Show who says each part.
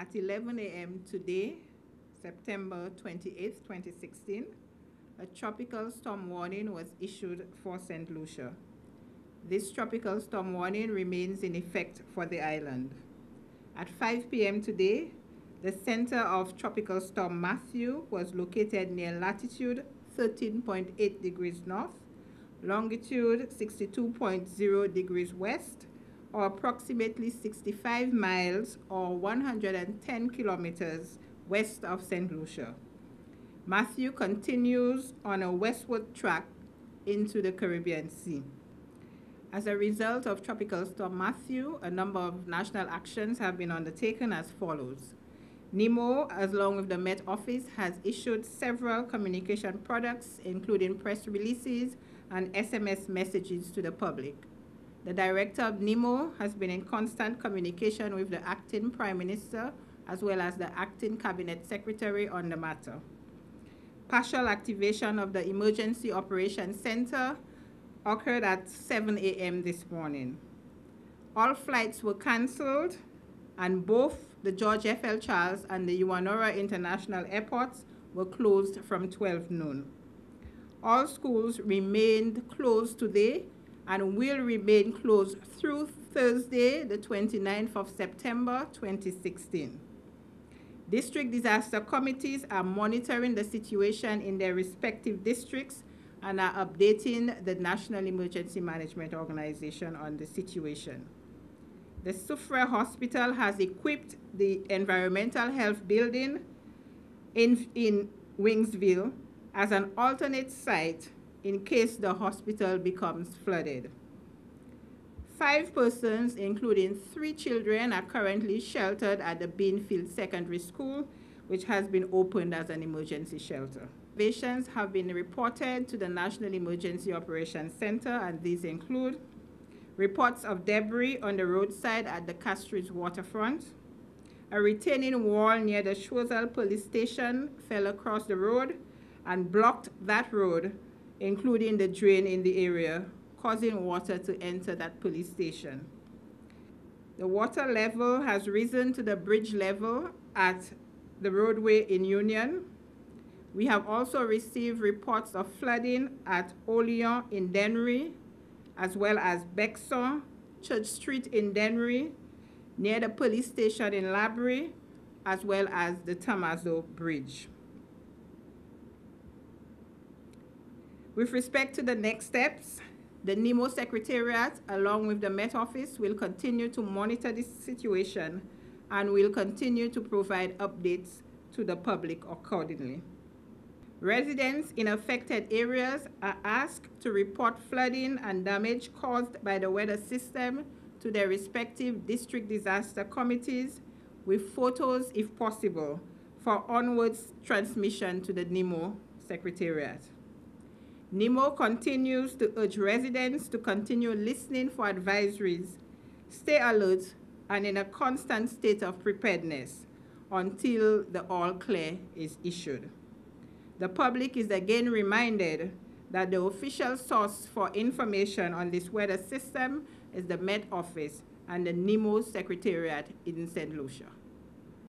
Speaker 1: At 11 a.m. today, September 28, 2016, a tropical storm warning was issued for St. Lucia. This tropical storm warning remains in effect for the island. At 5 p.m. today, the center of Tropical Storm Matthew was located near latitude 13.8 degrees north, longitude 62.0 degrees west, or approximately 65 miles or 110 kilometers west of St. Lucia. Matthew continues on a westward track into the Caribbean Sea. As a result of Tropical Storm Matthew, a number of national actions have been undertaken as follows. NEMO, along with the Met Office, has issued several communication products, including press releases and SMS messages to the public. The director of NEMO has been in constant communication with the acting Prime Minister as well as the acting Cabinet Secretary on the matter. Partial activation of the Emergency Operations Center occurred at 7 a.m. this morning. All flights were cancelled and both the George F. L. Charles and the Hewanorra International Airports were closed from 12 noon. All schools remained closed today and will remain closed through Thursday, the 29th of September 2016. District disaster committees are monitoring the situation in their respective districts and are updating the National Emergency Management Organization on the situation. The Soufriere Hospital has equipped the environmental health building in, in Wingsville as an alternate site in case the hospital becomes flooded. Five persons, including three children, are currently sheltered at the Beanfield Secondary School, which has been opened as an emergency shelter. Patients have been reported to the National Emergency Operations Center, and these include reports of debris on the roadside at the Castries waterfront, a retaining wall near the Choiseul police station fell across the road and blocked that road, including the drain in the area, causing water to enter that police station. The water level has risen to the bridge level at the roadway in Union, we have also received reports of flooding at Olean in Dennery, as well as Bexon, Church Street in Dennery, near the police station in Laborie, as well as the Tamazo Bridge. With respect to the next steps, the NEMO Secretariat, along with the Met Office, will continue to monitor this situation and will continue to provide updates to the public accordingly. Residents in affected areas are asked to report flooding and damage caused by the weather system to their respective district disaster committees with photos if possible for onwards transmission to the NEMO Secretariat. NEMO continues to urge residents to continue listening for advisories, stay alert, and in a constant state of preparedness until the all clear is issued. The public is again reminded that the official source for information on this weather system is the Met Office and the NEMO Secretariat in St. Lucia.